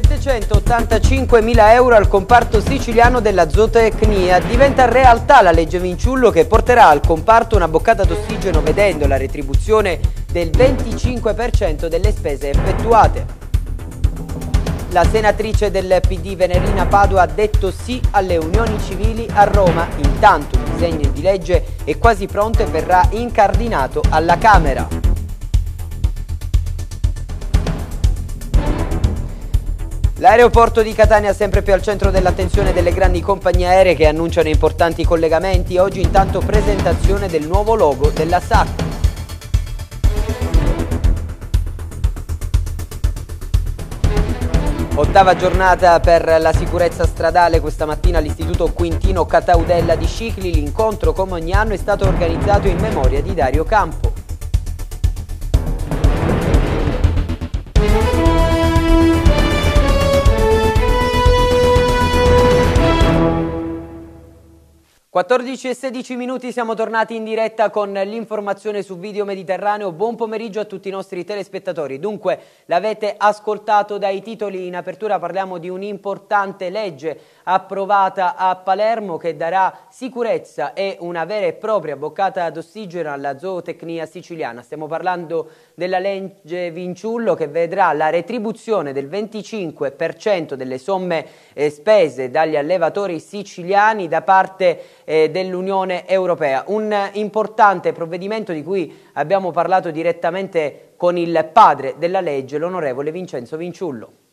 785.000 euro al comparto siciliano della zootecnia. Diventa realtà la legge Vinciullo che porterà al comparto una boccata d'ossigeno vedendo la retribuzione del 25% delle spese effettuate. La senatrice del PD Venerina Padua ha detto sì alle unioni civili a Roma. Intanto il disegno di legge è quasi pronto e verrà incardinato alla Camera. L'aeroporto di Catania è sempre più al centro dell'attenzione delle grandi compagnie aeree che annunciano importanti collegamenti. Oggi intanto presentazione del nuovo logo della SAC. Ottava giornata per la sicurezza stradale questa mattina all'Istituto Quintino Cataudella di Scicli. L'incontro come ogni anno è stato organizzato in memoria di Dario Campo. 14 e 16 minuti siamo tornati in diretta con l'informazione su Video Mediterraneo. Buon pomeriggio a tutti i nostri telespettatori. Dunque, l'avete ascoltato dai titoli in apertura, parliamo di un'importante legge approvata a Palermo che darà sicurezza e una vera e propria boccata d'ossigeno alla zootecnia siciliana. Stiamo parlando della legge Vinciullo che vedrà la retribuzione del 25% delle somme eh, spese dagli allevatori siciliani da parte eh, dell'Unione Europea. Un importante provvedimento di cui abbiamo parlato direttamente con il padre della legge, l'onorevole Vincenzo Vinciullo.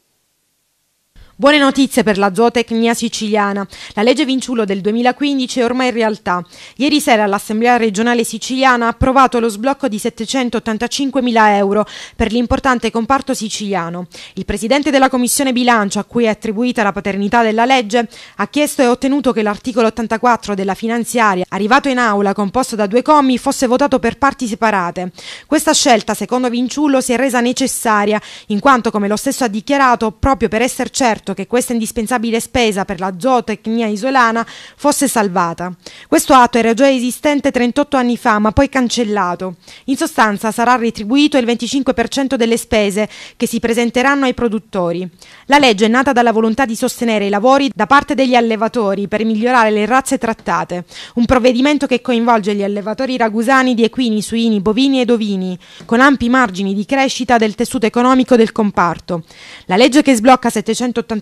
Buone notizie per la zootecnia siciliana. La legge Vinciullo del 2015 è ormai in realtà. Ieri sera l'Assemblea regionale siciliana ha approvato lo sblocco di 785 mila euro per l'importante comparto siciliano. Il presidente della commissione bilancio, a cui è attribuita la paternità della legge, ha chiesto e ottenuto che l'articolo 84 della finanziaria, arrivato in aula composto da due commi, fosse votato per parti separate. Questa scelta, secondo Vinciullo, si è resa necessaria, in quanto, come lo stesso ha dichiarato, proprio per essere certo certo che questa indispensabile spesa per la zootecnia isolana fosse salvata. Questo atto era già esistente 38 anni fa, ma poi cancellato. In sostanza sarà retribuito il 25% delle spese che si presenteranno ai produttori. La legge è nata dalla volontà di sostenere i lavori da parte degli allevatori per migliorare le razze trattate, un provvedimento che coinvolge gli allevatori ragusani di equini, suini, bovini ed ovini, con ampi margini di crescita del tessuto economico del comparto. La legge che sblocca 780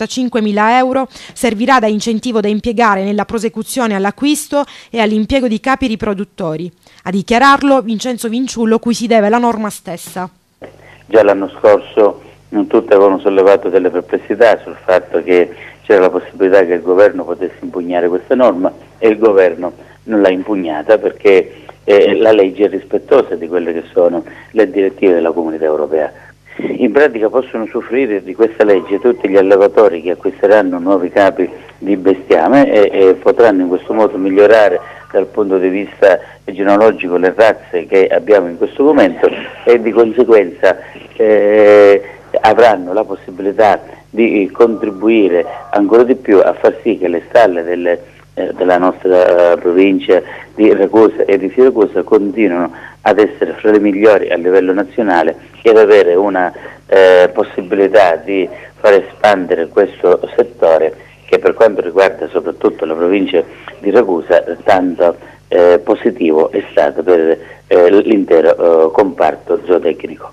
mila euro servirà da incentivo da impiegare nella prosecuzione all'acquisto e all'impiego di capi riproduttori. A dichiararlo Vincenzo Vinciullo, cui si deve la norma stessa. Già l'anno scorso tutti avevano sollevato delle perplessità sul fatto che c'era la possibilità che il governo potesse impugnare questa norma e il governo non l'ha impugnata perché eh, la legge è rispettosa di quelle che sono le direttive della comunità europea. In pratica possono soffrire di questa legge tutti gli allevatori che acquisteranno nuovi capi di bestiame e, e potranno in questo modo migliorare dal punto di vista genealogico le razze che abbiamo in questo momento e di conseguenza eh, avranno la possibilità di contribuire ancora di più a far sì che le stalle delle, eh, della nostra eh, provincia di Ragusa e di Siracusa continuino ad essere fra le migliori a livello nazionale e ad avere una eh, possibilità di far espandere questo settore che per quanto riguarda soprattutto la provincia di Ragusa tanto eh, positivo è stato per eh, l'intero eh, comparto zootecnico.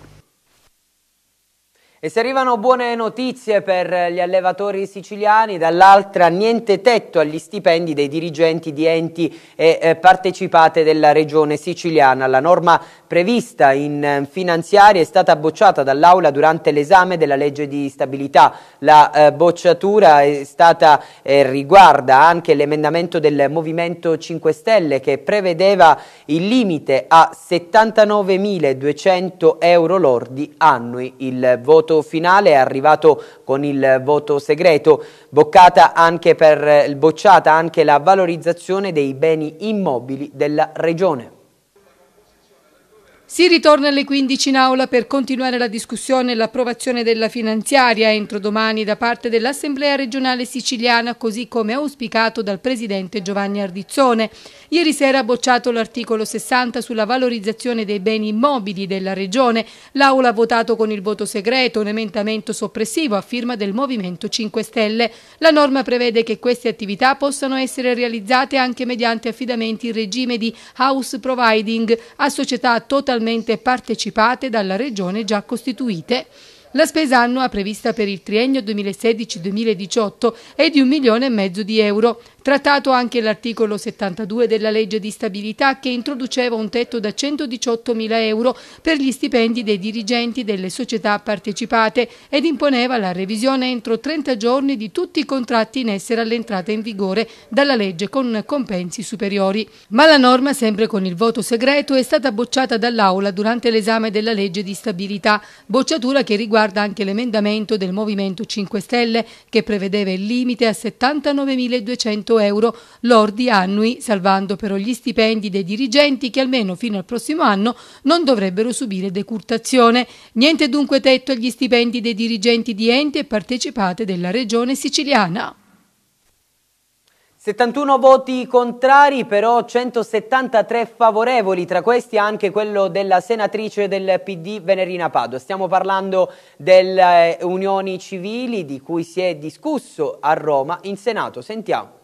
E se arrivano buone notizie per gli allevatori siciliani, dall'altra niente tetto agli stipendi dei dirigenti di enti e eh, partecipate della regione siciliana. La norma prevista in finanziaria è stata bocciata dall'Aula durante l'esame della legge di stabilità. La eh, bocciatura stata, eh, riguarda anche l'emendamento del Movimento 5 Stelle che prevedeva il limite a 79.200 euro lordi annui. Il voto voto finale è arrivato con il voto segreto, anche per, bocciata anche la valorizzazione dei beni immobili della Regione. Si ritorna alle 15 in aula per continuare la discussione e l'approvazione della finanziaria entro domani da parte dell'Assemblea regionale siciliana, così come auspicato dal presidente Giovanni Ardizzone. Ieri sera ha bocciato l'articolo 60 sulla valorizzazione dei beni immobili della regione. L'aula ha votato con il voto segreto un emendamento soppressivo a firma del Movimento 5 Stelle. La norma prevede che queste attività possano essere realizzate anche mediante affidamenti in regime di house providing a società totalmente totalmente partecipate dalla Regione già costituite. La spesa annua prevista per il triennio 2016-2018 è di un milione e mezzo di euro. Trattato anche l'articolo 72 della legge di stabilità che introduceva un tetto da 118 mila euro per gli stipendi dei dirigenti delle società partecipate ed imponeva la revisione entro 30 giorni di tutti i contratti in essere all'entrata in vigore dalla legge con compensi superiori. Ma la norma, sempre con il voto segreto, è stata bocciata dall'Aula durante l'esame della legge di stabilità, bocciatura che riguarda anche l'emendamento del Movimento 5 Stelle che prevedeva il limite a 79.200 euro lordi annui, salvando però gli stipendi dei dirigenti che almeno fino al prossimo anno non dovrebbero subire decurtazione. Niente dunque tetto agli stipendi dei dirigenti di enti e partecipate della regione siciliana. 71 voti contrari, però 173 favorevoli, tra questi anche quello della senatrice del PD Venerina Padua. Stiamo parlando delle unioni civili di cui si è discusso a Roma in Senato. Sentiamo.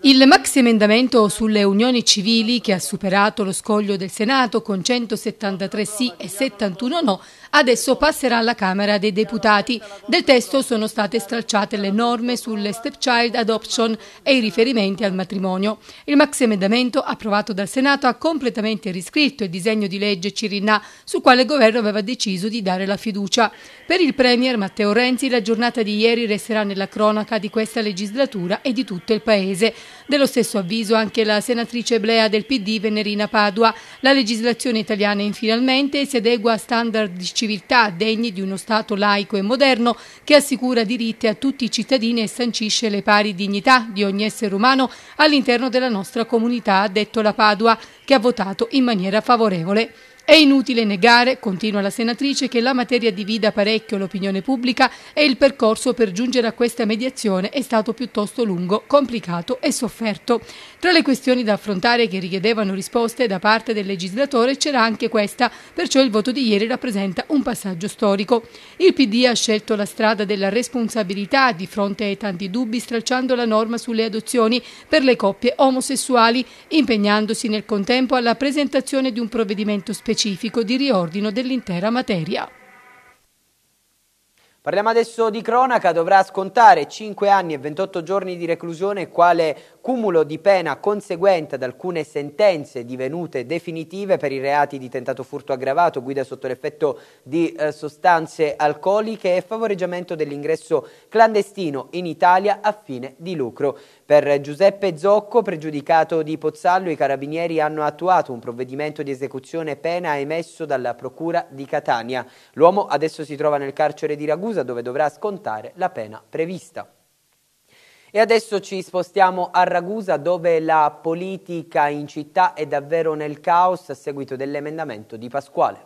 Il maxi emendamento sulle unioni civili, che ha superato lo scoglio del Senato con 173 sì e 71 no, adesso passerà alla Camera dei Deputati. Del testo sono state stralciate le norme sulle stepchild adoption e i riferimenti al matrimonio. Il maxi emendamento approvato dal Senato ha completamente riscritto il disegno di legge Cirinà, su quale il governo aveva deciso di dare la fiducia. Per il Premier Matteo Renzi la giornata di ieri resterà nella cronaca di questa legislatura e di tutto il Paese. Dello stesso avviso anche la senatrice Blea del PD Venerina Padua. La legislazione italiana finalmente si adegua a standard di civiltà degni di uno Stato laico e moderno che assicura diritti a tutti i cittadini e sancisce le pari dignità di ogni essere umano all'interno della nostra comunità, ha detto la Padua, che ha votato in maniera favorevole. È inutile negare, continua la senatrice, che la materia divida parecchio l'opinione pubblica e il percorso per giungere a questa mediazione è stato piuttosto lungo, complicato e sofferto. Tra le questioni da affrontare che richiedevano risposte da parte del legislatore c'era anche questa, perciò il voto di ieri rappresenta un passaggio storico. Il PD ha scelto la strada della responsabilità di fronte ai tanti dubbi, stralciando la norma sulle adozioni per le coppie omosessuali, impegnandosi nel contempo alla presentazione di un provvedimento specifico specifico di riordino dell'intera materia. Parliamo adesso di cronaca, dovrà scontare 5 anni e 28 giorni di reclusione quale cumulo di pena conseguente ad alcune sentenze divenute definitive per i reati di tentato furto aggravato, guida sotto l'effetto di eh, sostanze alcoliche e favoreggiamento dell'ingresso clandestino in Italia a fine di lucro. Per Giuseppe Zocco, pregiudicato di Pozzallo, i carabinieri hanno attuato un provvedimento di esecuzione pena emesso dalla Procura di Catania. L'uomo adesso si trova nel carcere di Ragusa dove dovrà scontare la pena prevista. E adesso ci spostiamo a Ragusa dove la politica in città è davvero nel caos a seguito dell'emendamento di Pasquale.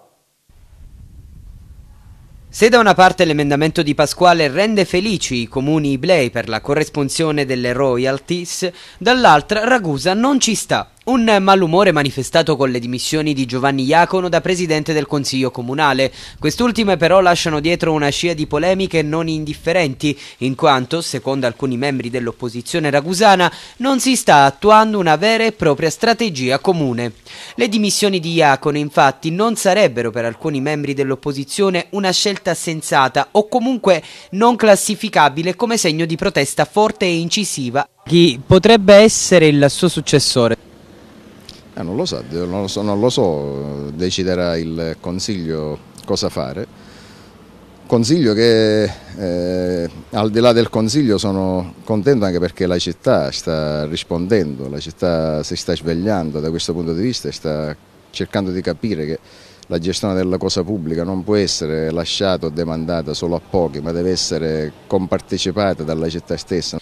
Se da una parte l'emendamento di Pasquale rende felici i comuni Iblei per la corresponsione delle royalties, dall'altra Ragusa non ci sta. Un malumore manifestato con le dimissioni di Giovanni Iacono da presidente del Consiglio Comunale. Quest'ultime però lasciano dietro una scia di polemiche non indifferenti, in quanto, secondo alcuni membri dell'opposizione ragusana, non si sta attuando una vera e propria strategia comune. Le dimissioni di Iacono, infatti, non sarebbero per alcuni membri dell'opposizione una scelta sensata o comunque non classificabile come segno di protesta forte e incisiva. Chi potrebbe essere il suo successore? Eh, non lo so, non lo so, non lo so, deciderà il Consiglio cosa fare. Consiglio che eh, al di là del Consiglio sono contento anche perché la città sta rispondendo, la città si sta svegliando da questo punto di vista e sta cercando di capire che la gestione della cosa pubblica non può essere lasciata o demandata solo a pochi ma deve essere compartecipata dalla città stessa.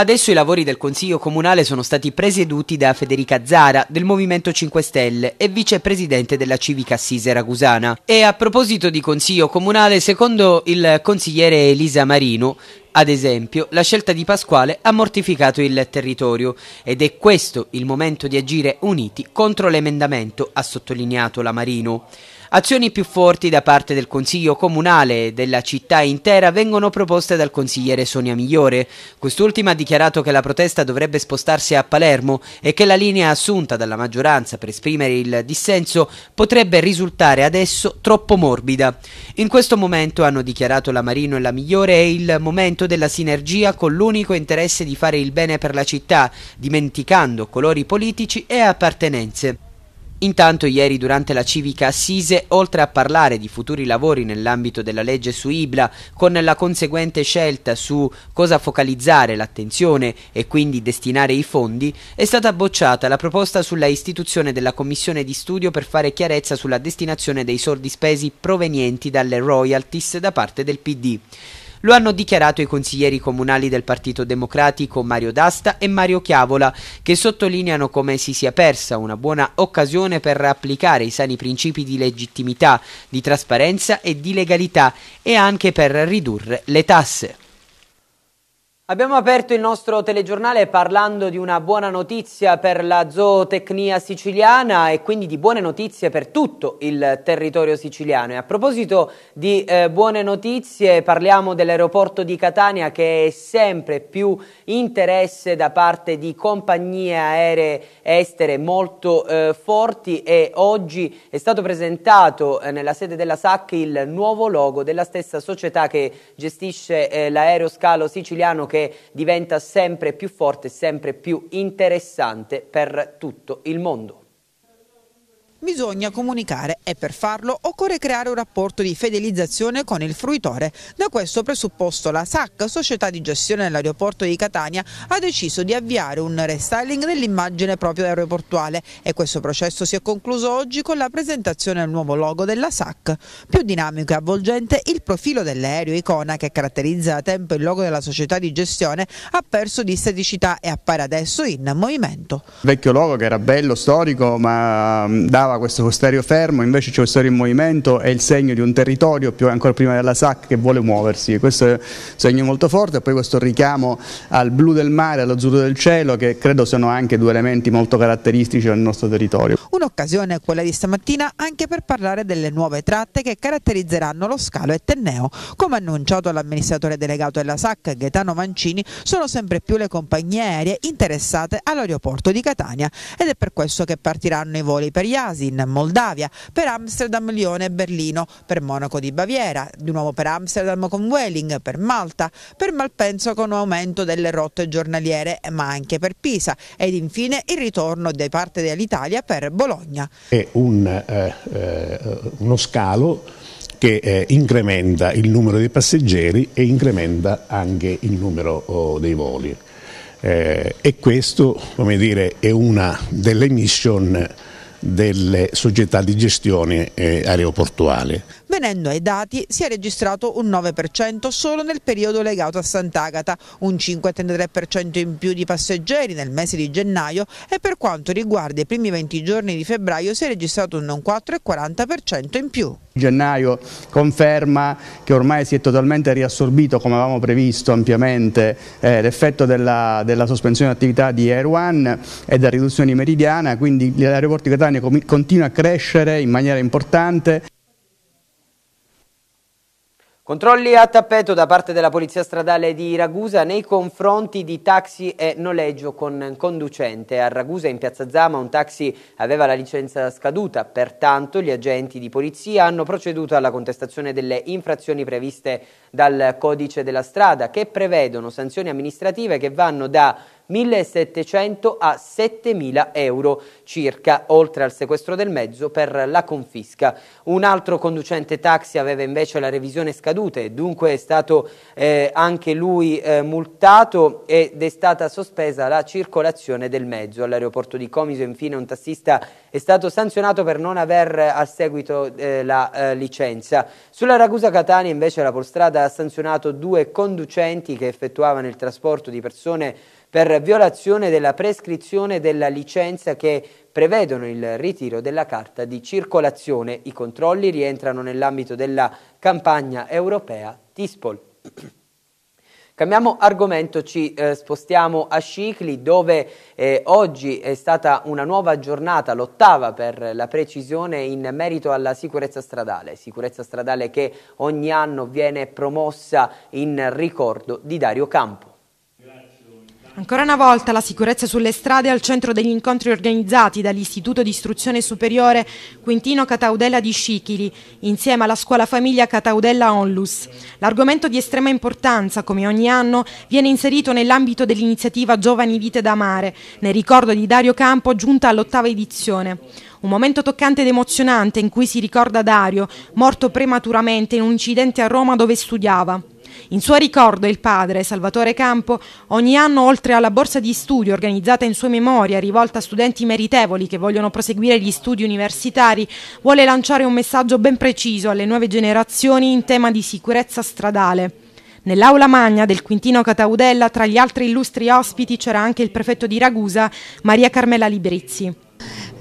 Adesso i lavori del Consiglio Comunale sono stati presieduti da Federica Zara del Movimento 5 Stelle e vicepresidente della Civica Assise Ragusana. E a proposito di Consiglio Comunale, secondo il consigliere Elisa Marino, ad esempio, la scelta di Pasquale ha mortificato il territorio ed è questo il momento di agire uniti contro l'emendamento, ha sottolineato la Marino. Azioni più forti da parte del Consiglio Comunale e della città intera vengono proposte dal consigliere Sonia Migliore. Quest'ultima ha dichiarato che la protesta dovrebbe spostarsi a Palermo e che la linea assunta dalla maggioranza per esprimere il dissenso potrebbe risultare adesso troppo morbida. In questo momento, hanno dichiarato la Marino e la Migliore, è il momento della sinergia con l'unico interesse di fare il bene per la città, dimenticando colori politici e appartenenze. Intanto ieri durante la civica assise, oltre a parlare di futuri lavori nell'ambito della legge su Ibla, con la conseguente scelta su cosa focalizzare l'attenzione e quindi destinare i fondi, è stata bocciata la proposta sulla istituzione della commissione di studio per fare chiarezza sulla destinazione dei soldi spesi provenienti dalle royalties da parte del PD. Lo hanno dichiarato i consiglieri comunali del Partito Democratico Mario D'Asta e Mario Chiavola, che sottolineano come si sia persa una buona occasione per applicare i sani principi di legittimità, di trasparenza e di legalità e anche per ridurre le tasse. Abbiamo aperto il nostro telegiornale parlando di una buona notizia per la zootecnia siciliana e quindi di buone notizie per tutto il territorio siciliano. E a proposito di eh, buone notizie parliamo dell'aeroporto di Catania che è sempre più interesse da parte di compagnie aeree estere molto eh, forti e oggi è stato presentato eh, nella sede della SAC il nuovo logo della stessa società che gestisce eh, l'aeroscalo siciliano che che diventa sempre più forte, sempre più interessante per tutto il mondo. Bisogna comunicare e per farlo occorre creare un rapporto di fidelizzazione con il fruitore. Da questo presupposto la SAC, società di gestione dell'aeroporto di Catania, ha deciso di avviare un restyling dell'immagine proprio aeroportuale e questo processo si è concluso oggi con la presentazione del nuovo logo della SAC. Più dinamico e avvolgente, il profilo dell'aereo icona che caratterizza da tempo il logo della società di gestione ha perso di esteticità e appare adesso in movimento. Vecchio logo che era bello, storico, ma dava sembrava questo stereo fermo, invece c'è questo stereo in movimento, è il segno di un territorio, più ancora prima della SAC, che vuole muoversi. Questo è un segno molto forte, e poi questo richiamo al blu del mare, all'azzurro del cielo, che credo siano anche due elementi molto caratteristici del nostro territorio. Un'occasione quella di stamattina anche per parlare delle nuove tratte che caratterizzeranno lo scalo e. Come annunciato l'amministratore delegato della SAC, Gaetano Mancini, sono sempre più le compagnie aeree interessate all'aeroporto di Catania ed è per questo che partiranno i voli per Iasi, in Moldavia, per Amsterdam, Lione e Berlino, per Monaco di Baviera, di nuovo per Amsterdam con Welling, per Malta, per Malpensa con un aumento delle rotte giornaliere, ma anche per Pisa ed infine il ritorno da parte dell'Italia per Bologna. È un, eh, eh, uno scalo che eh, incrementa il numero dei passeggeri e incrementa anche il numero oh, dei voli. Eh, e questo come dire, è una delle mission delle società di gestione eh, aeroportuale. Venendo ai dati si è registrato un 9% solo nel periodo legato a Sant'Agata, un 5,33% in più di passeggeri nel mese di gennaio e per quanto riguarda i primi 20 giorni di febbraio si è registrato un 4,40% in più. Gennaio conferma che ormai si è totalmente riassorbito, come avevamo previsto ampiamente, eh, l'effetto della, della, sospensione di attività di Air One e della riduzione meridiana, quindi l'aeroporto di Catania continua a crescere in maniera importante. Controlli a tappeto da parte della Polizia Stradale di Ragusa nei confronti di taxi e noleggio con conducente. A Ragusa in Piazza Zama un taxi aveva la licenza scaduta, pertanto gli agenti di polizia hanno proceduto alla contestazione delle infrazioni previste dal codice della strada che prevedono sanzioni amministrative che vanno da 1.700 a 7.000 euro circa, oltre al sequestro del mezzo per la confisca. Un altro conducente taxi aveva invece la revisione scaduta e dunque è stato eh, anche lui eh, multato ed è stata sospesa la circolazione del mezzo. All'aeroporto di Comiso infine un tassista è stato sanzionato per non aver al seguito eh, la eh, licenza. Sulla Ragusa Catania invece la Polstrada ha sanzionato due conducenti che effettuavano il trasporto di persone per violazione della prescrizione della licenza che prevedono il ritiro della carta di circolazione. I controlli rientrano nell'ambito della campagna europea TISPOL. Cambiamo argomento, ci eh, spostiamo a Scicli dove eh, oggi è stata una nuova giornata, l'ottava per la precisione in merito alla sicurezza stradale, sicurezza stradale che ogni anno viene promossa in ricordo di Dario Campo. Ancora una volta la sicurezza sulle strade è al centro degli incontri organizzati dall'Istituto di Istruzione Superiore Quintino Cataudella di Scicili, insieme alla scuola famiglia Cataudella Onlus. L'argomento di estrema importanza, come ogni anno, viene inserito nell'ambito dell'iniziativa Giovani Vite da Mare, nel ricordo di Dario Campo giunta all'ottava edizione. Un momento toccante ed emozionante in cui si ricorda Dario, morto prematuramente in un incidente a Roma dove studiava. In suo ricordo il padre, Salvatore Campo, ogni anno oltre alla borsa di studio organizzata in sua memoria rivolta a studenti meritevoli che vogliono proseguire gli studi universitari, vuole lanciare un messaggio ben preciso alle nuove generazioni in tema di sicurezza stradale. Nell'aula magna del Quintino Cataudella, tra gli altri illustri ospiti, c'era anche il prefetto di Ragusa, Maria Carmela Librizzi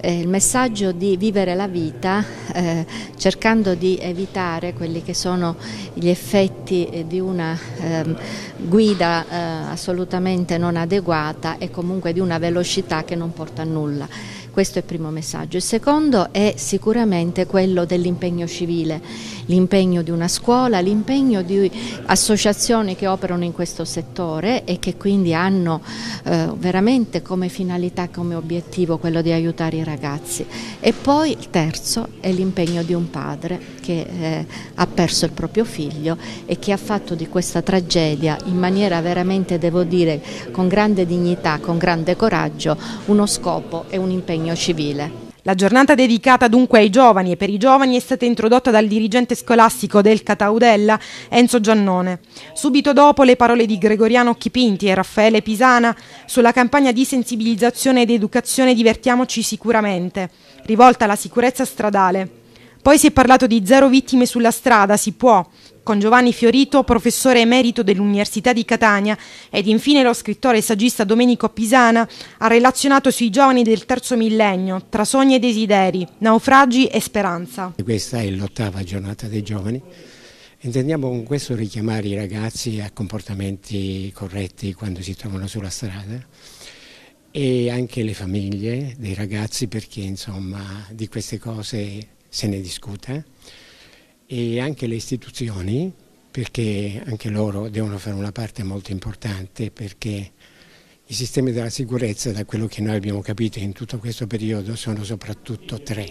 il messaggio di vivere la vita eh, cercando di evitare quelli che sono gli effetti eh, di una ehm, guida eh, assolutamente non adeguata e comunque di una velocità che non porta a nulla. Questo è il primo messaggio. Il secondo è sicuramente quello dell'impegno civile, l'impegno di una scuola, l'impegno di associazioni che operano in questo settore e che quindi hanno eh, veramente come finalità, come obiettivo quello di aiutare i ragazzi. E poi il terzo è l'impegno di un padre che eh, ha perso il proprio figlio e che ha fatto di questa tragedia in maniera veramente, devo dire, con grande dignità, con grande coraggio, uno scopo e un impegno impegno civile. La giornata dedicata dunque ai giovani e per i giovani è stata introdotta dal dirigente scolastico del Cataudella, Enzo Giannone. Subito dopo le parole di Gregoriano Chipinti e Raffaele Pisana sulla campagna di sensibilizzazione ed educazione Divertiamoci sicuramente, rivolta alla sicurezza stradale. Poi si è parlato di zero vittime sulla strada, si può, con Giovanni Fiorito, professore emerito dell'Università di Catania, ed infine lo scrittore e saggista Domenico Pisana ha relazionato sui giovani del terzo millennio, tra sogni e desideri, naufragi e speranza. Questa è l'ottava giornata dei giovani. Intendiamo con questo richiamare i ragazzi a comportamenti corretti quando si trovano sulla strada e anche le famiglie dei ragazzi perché insomma di queste cose se ne discute e anche le istituzioni, perché anche loro devono fare una parte molto importante, perché i sistemi della sicurezza, da quello che noi abbiamo capito in tutto questo periodo, sono soprattutto tre.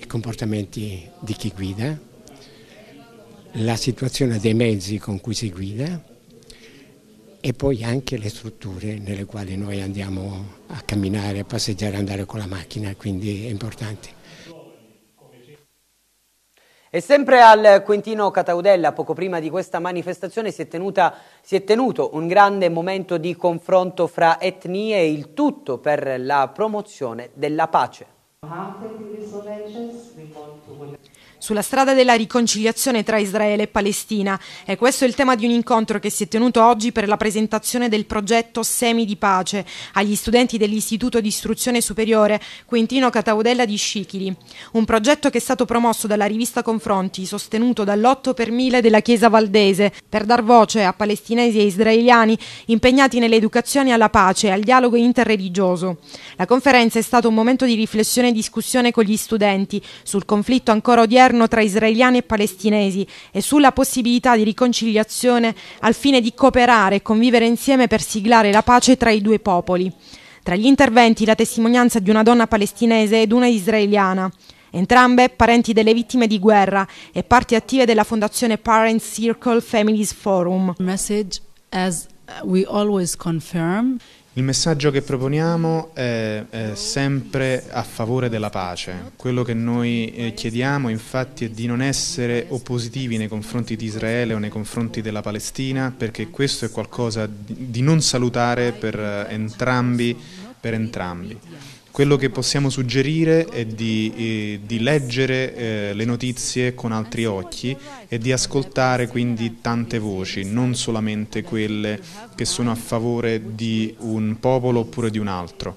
I comportamenti di chi guida, la situazione dei mezzi con cui si guida e poi anche le strutture nelle quali noi andiamo a camminare, a passeggiare, andare con la macchina, quindi è importante. E sempre al Quintino Cataudella, poco prima di questa manifestazione, si è, tenuta, si è, tenuto un grande momento di confronto fra etnie, il tutto per la promozione della pace. Sulla strada della riconciliazione tra Israele e Palestina e questo è il tema di un incontro che si è tenuto oggi per la presentazione del progetto Semi di Pace agli studenti dell'Istituto di Istruzione Superiore Quintino Cataudella di Scicili, un progetto che è stato promosso dalla rivista Confronti, sostenuto dall'8 per 1000 della Chiesa Valdese, per dar voce a palestinesi e israeliani impegnati nell'educazione alla pace e al dialogo interreligioso. La conferenza è stato un momento di riflessione e discussione con gli studenti sul conflitto ancora odierno governo tra israeliani e palestinesi e sulla possibilità di riconciliazione al fine di cooperare e convivere insieme per siglare la pace tra i due popoli. Tra gli interventi la testimonianza di una donna palestinese ed una israeliana entrambe parenti delle vittime di guerra e parti attive della fondazione Parents Circle Families Forum. Message as we always confirm Il messaggio che proponiamo è, è, sempre a favore della pace. Quello che noi eh, chiediamo infatti è di non essere oppositivi nei confronti di Israele o nei confronti della Palestina perché questo è qualcosa di, non salutare per eh, entrambi. Per entrambi. Quello che possiamo suggerire è di, eh, di leggere eh, le notizie con altri occhi e di ascoltare quindi tante voci, non solamente quelle che sono a favore di un popolo oppure di un altro.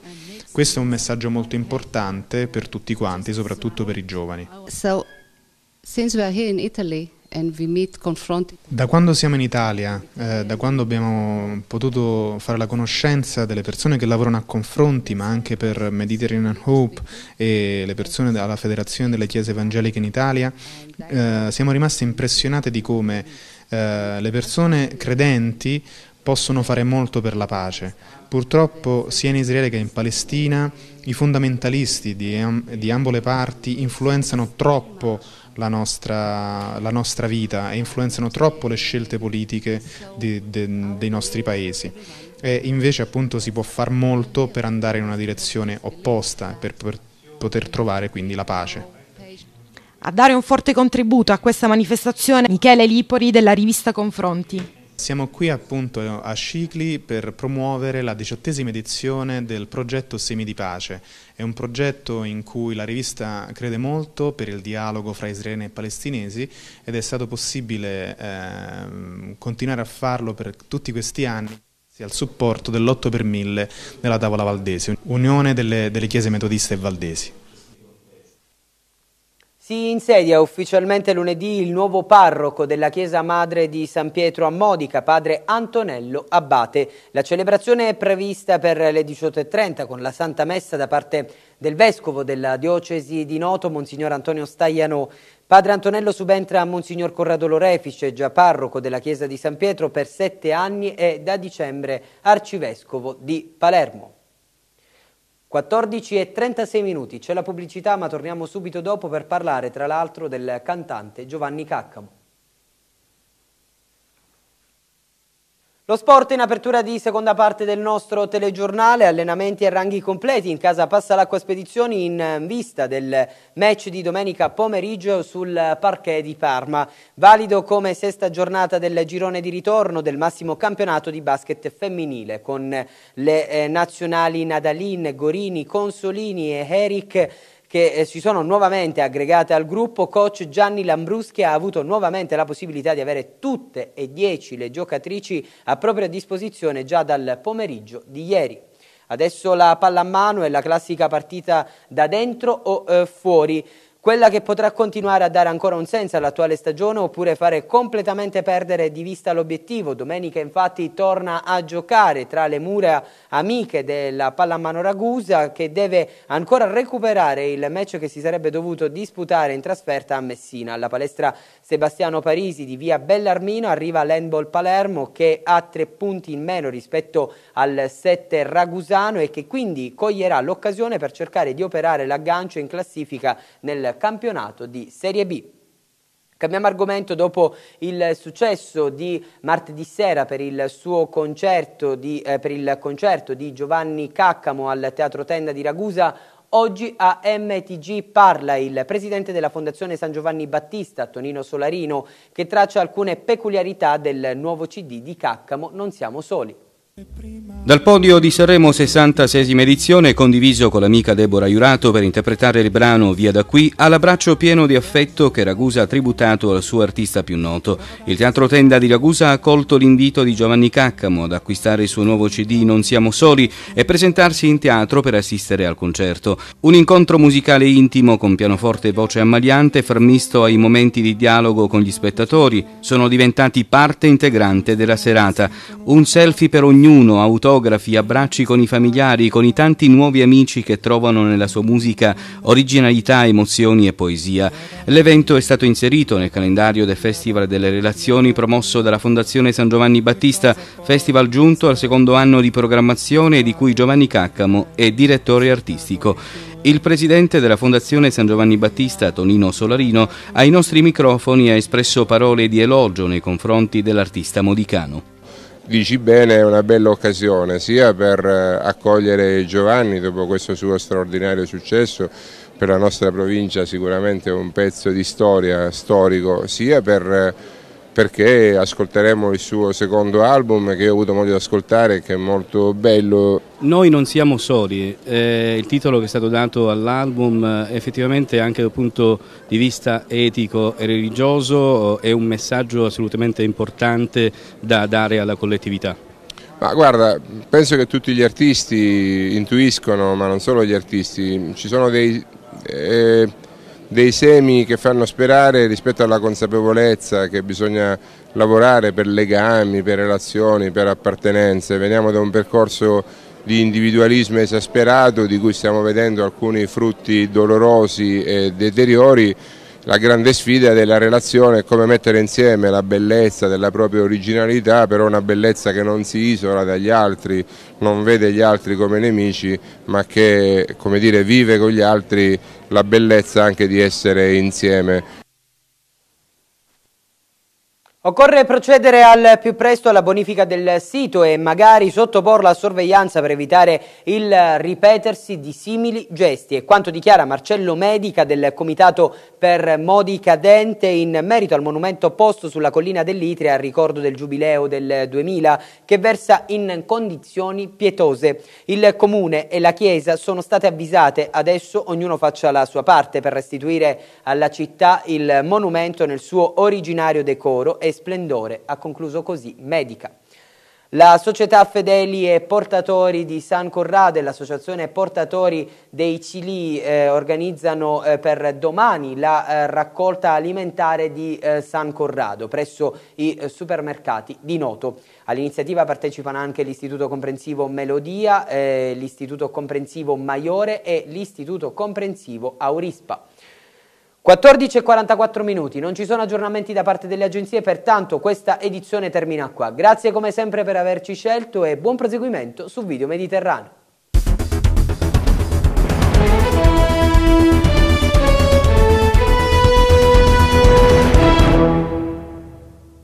Questo è un messaggio molto importante per tutti quanti, soprattutto per i giovani. So, since we are here in Italy, da quando siamo in Italia, eh, da quando abbiamo potuto fare la conoscenza delle persone che lavorano a confronti, ma anche per Mediterranean Hope e le persone della Federazione delle Chiese Evangeliche in Italia, eh, siamo rimasti impressionati di come eh, le persone credenti possono fare molto per la pace. Purtroppo sia in Israele che in Palestina i fondamentalisti di, di ambo le parti influenzano troppo la nostra, la nostra, vita e influenzano troppo le scelte politiche di, de, dei nostri paesi. E invece appunto si può far molto per andare in una direzione opposta, per, per poter trovare quindi la pace. A dare un forte contributo a questa manifestazione Michele Lipori della rivista Confronti. Siamo qui appunto a Scicli per promuovere la diciottesima edizione del progetto Semi di Pace. È un progetto in cui la rivista crede molto per il dialogo fra israeliani e palestinesi ed è stato possibile eh, continuare a farlo per tutti questi anni al supporto dell'8 per 1000 della Tavola Valdesi, unione delle, delle chiese metodiste e valdesi. Si insedia ufficialmente lunedì il nuovo parroco della chiesa madre di San Pietro a Modica, padre Antonello Abbate. La celebrazione è prevista per le 18.30 con la Santa Messa da parte del vescovo della diocesi di Noto, Monsignor Antonio Stagliano. Padre Antonello subentra a Monsignor Corrado Lorefice, già parroco della chiesa di San Pietro per sette anni e da dicembre arcivescovo di Palermo. 14 e 36 minuti, c'è la pubblicità ma torniamo subito dopo per parlare tra l'altro del cantante Giovanni Caccamo. Lo sport in apertura di seconda parte del nostro telegiornale, allenamenti e ranghi completi. In casa Passa l'Acqua Spedizioni in vista del match di domenica pomeriggio sul parquet di Parma, valido come sesta giornata del girone di ritorno del massimo campionato di basket femminile con le eh, nazionali Nadalin, Gorini, Consolini e Eric che eh, si sono nuovamente aggregate al gruppo, coach Gianni Lambruschi ha avuto nuovamente la possibilità di avere tutte e dieci le giocatrici a propria disposizione già dal pomeriggio di ieri. Adesso la palla a mano è la classica partita da dentro o eh, fuori quella che potrà continuare a dare ancora un senso all'attuale stagione oppure fare completamente perdere di vista l'obiettivo. Domenica infatti torna a giocare tra le mura amiche della pallamano Ragusa che deve ancora recuperare il match che si sarebbe dovuto disputare in trasferta a Messina. Alla palestra Sebastiano Parisi di via Bellarmino arriva l'Handball Palermo che ha tre punti in meno rispetto al 7 ragusano e che quindi coglierà l'occasione per cercare di operare l'aggancio in classifica nel campionato di Serie B. Cambiamo argomento dopo il successo di martedì sera per il concerto di, eh, per il concerto di Giovanni Caccamo al Teatro Tenda di Ragusa. Oggi a MTG parla il presidente della Fondazione San Giovanni Battista, Tonino Solarino, che traccia alcune peculiarità del nuovo CD di Caccamo Non siamo soli. Dal podio di Sanremo 66 edizione, condiviso con l'amica Deborah Iurato per interpretare il brano Via da qui, ha l'abbraccio pieno di affetto che Ragusa ha tributato al suo artista più noto. Il Teatro Tenda di Ragusa ha accolto l'invito di Giovanni Caccamo ad acquistare il suo nuovo CD Non siamo soli e presentarsi in teatro per assistere al concerto. Un incontro musicale intimo con pianoforte e voce ammaliante, fermisto ai momenti di dialogo con gli spettatori, sono diventati parte integrante della serata. Un selfie per ognuno ognuno, autografi, abbracci con i familiari, con i tanti nuovi amici che trovano nella sua musica originalità, emozioni e poesia. L'evento è stato inserito nel calendario del Festival delle Relazioni promosso dalla Fondazione San Giovanni Battista, festival giunto al secondo anno di programmazione di cui Giovanni Caccamo è direttore artistico. Il presidente della Fondazione San Giovanni Battista, Tonino Solarino, ai nostri microfoni ha espresso parole di elogio nei confronti dell'artista modicano. Dici bene, è una bella occasione sia per eh, accogliere Giovanni dopo questo suo straordinario successo, per la nostra provincia sicuramente un pezzo di storia storico, sia per eh, perché ascolteremo il suo secondo album che ho avuto modo di ascoltare e che è molto bello. Noi non siamo soli, eh, il titolo che è stato dato all'album eh, effettivamente anche dal punto di vista etico e religioso è un messaggio assolutamente importante da dare alla collettività. Ma guarda, penso che tutti gli artisti intuiscono, ma non solo gli artisti, ci sono dei... Eh, dei semi che fanno sperare rispetto alla consapevolezza che bisogna lavorare per legami, per relazioni, per appartenenze. Veniamo da un percorso di individualismo esasperato di cui stiamo vedendo alcuni frutti dolorosi e deteriori la grande sfida della relazione è come mettere insieme la bellezza della propria originalità, però una bellezza che non si isola dagli altri, non vede gli altri come nemici, ma che dire, vive con gli altri la bellezza anche di essere insieme. Occorre procedere al più presto alla bonifica del sito e magari sottoporla a sorveglianza per evitare il ripetersi di simili gesti. È quanto dichiara Marcello Medica del Comitato per Modi Cadente in merito al monumento posto sulla collina dell'Itria a ricordo del Giubileo del 2000 che versa in condizioni pietose. Il Comune e la Chiesa sono state avvisate, adesso ognuno faccia la sua parte per restituire alla città il monumento nel suo originario decoro e splendore, ha concluso così Medica. La società Fedeli e Portatori di San Corrado e l'associazione Portatori dei Cili eh, organizzano eh, per domani la eh, raccolta alimentare di eh, San Corrado presso i eh, supermercati di Noto. All'iniziativa partecipano anche l'Istituto Comprensivo Melodia, eh, l'Istituto Comprensivo Maiore e l'Istituto Comprensivo Aurispa. 14 e 44 minuti, non ci sono aggiornamenti da parte delle agenzie, pertanto questa edizione termina qua. Grazie come sempre per averci scelto e buon proseguimento su Video Mediterraneo.